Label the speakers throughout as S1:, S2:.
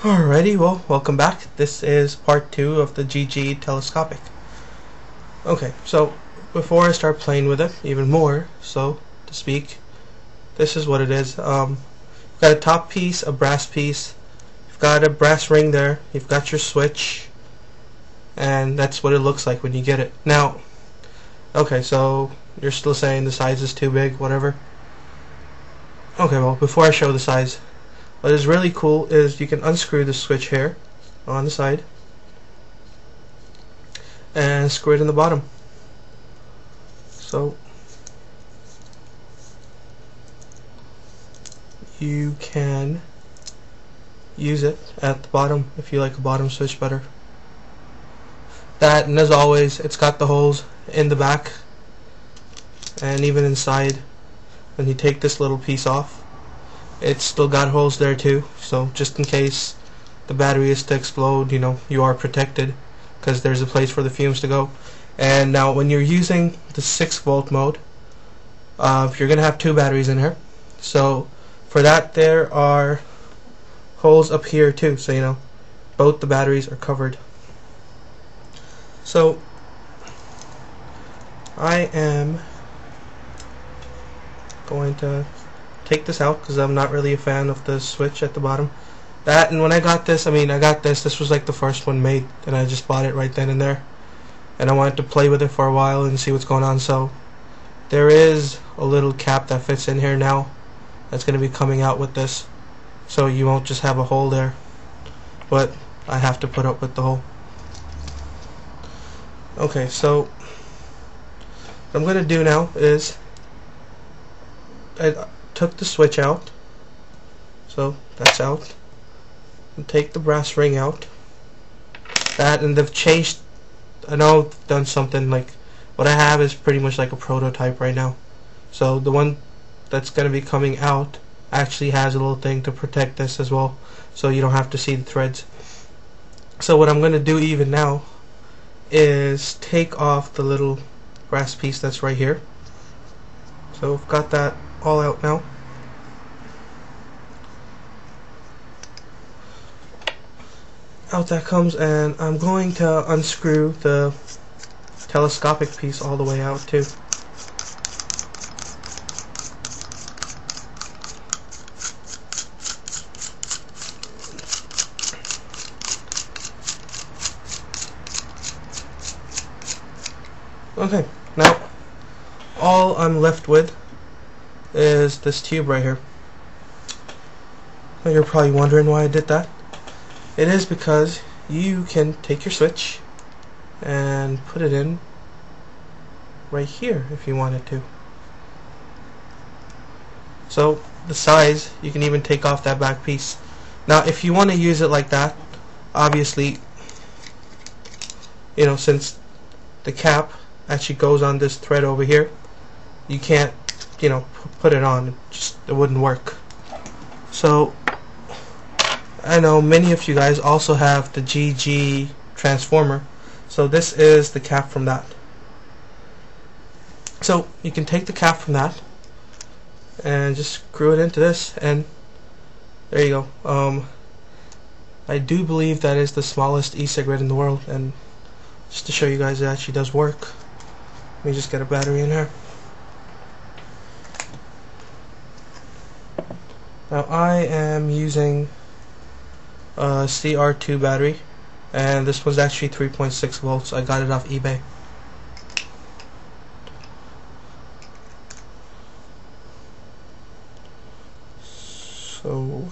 S1: Alrighty, well, welcome back. This is part two of the GG telescopic. Okay, so before I start playing with it even more, so to speak, this is what it is. Um, you've got a top piece, a brass piece, you've got a brass ring there, you've got your switch, and that's what it looks like when you get it. Now, okay, so you're still saying the size is too big, whatever. Okay, well, before I show the size, what is really cool is you can unscrew the switch here on the side and screw it in the bottom. So you can use it at the bottom if you like a bottom switch better. That and as always it's got the holes in the back and even inside when you take this little piece off it's still got holes there too. So just in case the battery is to explode you know you are protected because there's a place for the fumes to go. And now when you're using the 6 volt mode uh, you're gonna have two batteries in here. So for that there are holes up here too. So you know both the batteries are covered. So I am going to take this out because I'm not really a fan of the switch at the bottom. That and when I got this, I mean I got this, this was like the first one made and I just bought it right then and there. And I wanted to play with it for a while and see what's going on so there is a little cap that fits in here now that's going to be coming out with this so you won't just have a hole there but I have to put up with the hole. Okay so what I'm going to do now is I, took the switch out. So that's out. And take the brass ring out. That and they've changed I know I've done something like what I have is pretty much like a prototype right now. So the one that's going to be coming out actually has a little thing to protect this as well so you don't have to see the threads. So what I'm going to do even now is take off the little brass piece that's right here. So I've got that all out now. Out that comes and I'm going to unscrew the telescopic piece all the way out too. Okay, now all I'm left with is this tube right here. You're probably wondering why I did that. It is because you can take your switch and put it in right here if you wanted to. So the size, you can even take off that back piece. Now if you want to use it like that, obviously, you know, since the cap actually goes on this thread over here, you can't you know put it on it just it wouldn't work so I know many of you guys also have the GG transformer. So this is the cap from that. So you can take the cap from that and just screw it into this and there you go. Um, I do believe that is the smallest e-cigarette in the world and just to show you guys it actually does work. Let me just get a battery in here. Now I am using Uh, a CR2 battery and this was actually 3.6 volts. I got it off eBay. So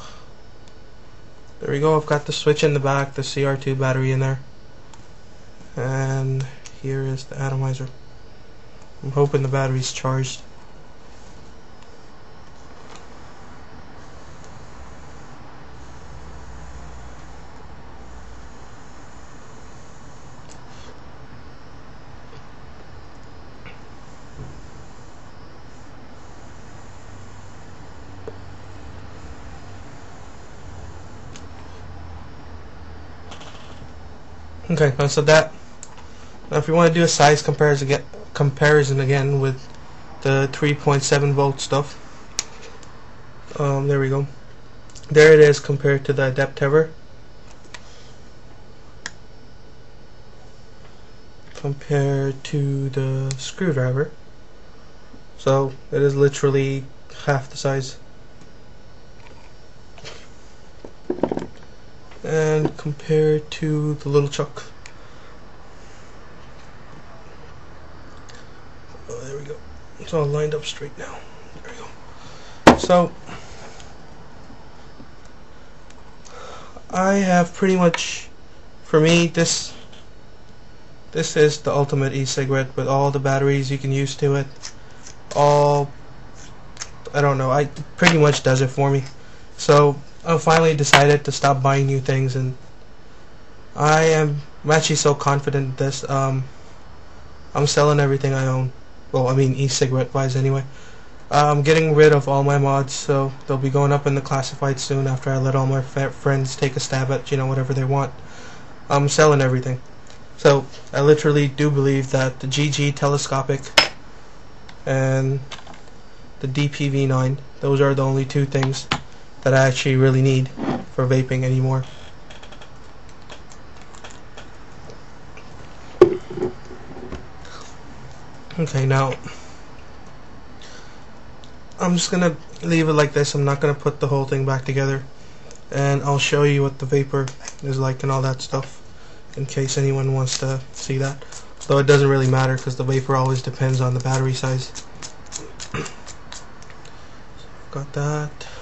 S1: there we go. I've got the switch in the back, the CR2 battery in there. And here is the atomizer. I'm hoping the battery's charged. Okay, uh, so that now if you want to do a size comparison again, comparison again with the 3.7 volt stuff, um, there we go. There it is compared to the Adaptiver. Compared to the screwdriver. So it is literally half the size. And compared to the little chuck. Oh, there we go. It's all lined up straight now. There we go. So I have pretty much, for me, this this is the ultimate e-cigarette with all the batteries you can use to it. All, I don't know, I pretty much does it for me. So I finally decided to stop buying new things, and I am actually so confident this. Um, I'm selling everything I own. Well, I mean e-cigarette wise anyway. I'm getting rid of all my mods, so they'll be going up in the classified soon after I let all my friends take a stab at, you know, whatever they want. I'm selling everything. So I literally do believe that the GG telescopic and the DPV9, those are the only two things that I actually really need for vaping anymore. Okay, now I'm just gonna leave it like this. I'm not gonna put the whole thing back together, and I'll show you what the vapor is like and all that stuff in case anyone wants to see that. Though it doesn't really matter because the vapor always depends on the battery size. Got that.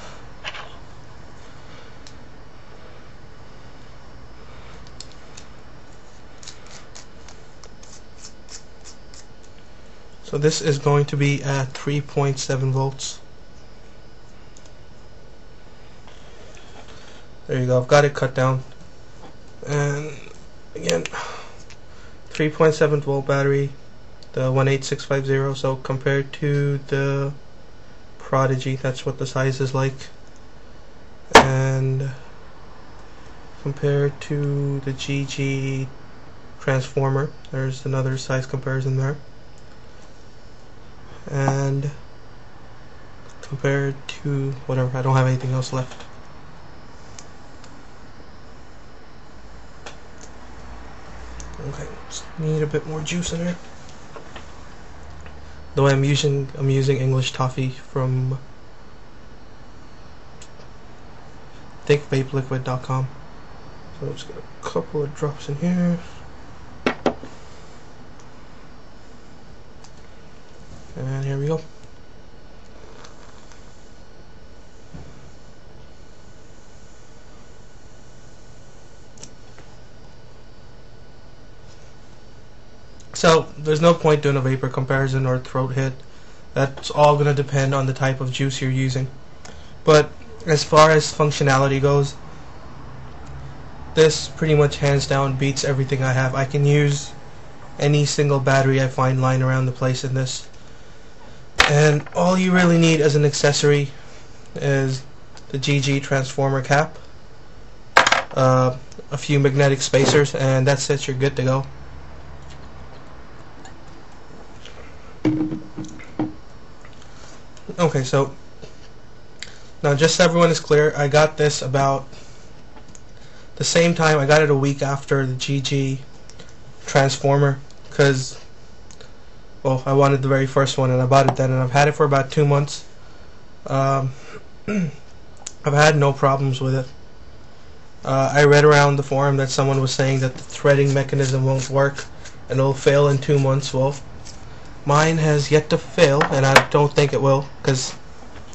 S1: So this is going to be uh, at 3.7 volts. There you go, I've got it cut down. And again 3.7 volt battery the 18650 so compared to the Prodigy that's what the size is like and compared to the GG transformer there's another size comparison there and compared to whatever I don't have anything else left Okay, need a bit more juice in here. Though I'm using I'm using English toffee from thinkvapeliquid.com. So let's get a couple of drops in here. And here we go. So there's no point doing a vapor comparison or throat hit. That's all going to depend on the type of juice you're using. But as far as functionality goes, this pretty much hands down beats everything I have. I can use any single battery I find lying around the place in this. And all you really need as an accessory is the GG transformer cap, uh, a few magnetic spacers, and that's it, you're good to go. Okay, so now just so everyone is clear, I got this about the same time. I got it a week after the GG Transformer because, well, I wanted the very first one and I bought it then and I've had it for about two months. Um, I've had no problems with it. Uh, I read around the forum that someone was saying that the threading mechanism won't work and it'll fail in two months. Well, Mine has yet to fail, and I don't think it will, because,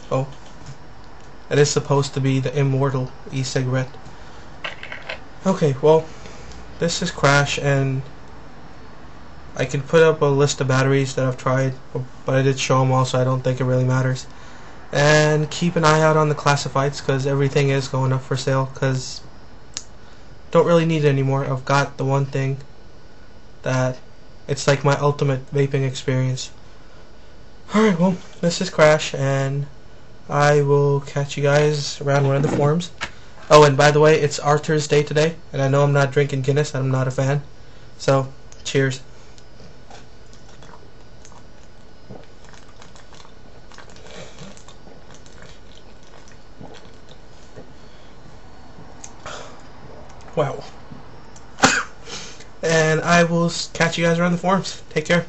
S1: oh, it is supposed to be the immortal e-cigarette. Okay, well, this is Crash, and I can put up a list of batteries that I've tried, but I did show them all, so I don't think it really matters. And keep an eye out on the classifieds, because everything is going up for sale, because don't really need it anymore. I've got the one thing that it's like my ultimate vaping experience. Alright, well, this is Crash, and I will catch you guys around one of the forums. Oh, and by the way, it's Arthur's Day today, and I know I'm not drinking Guinness, I'm not a fan. So, cheers. Wow. and I will catch you guys around the forums. Take care.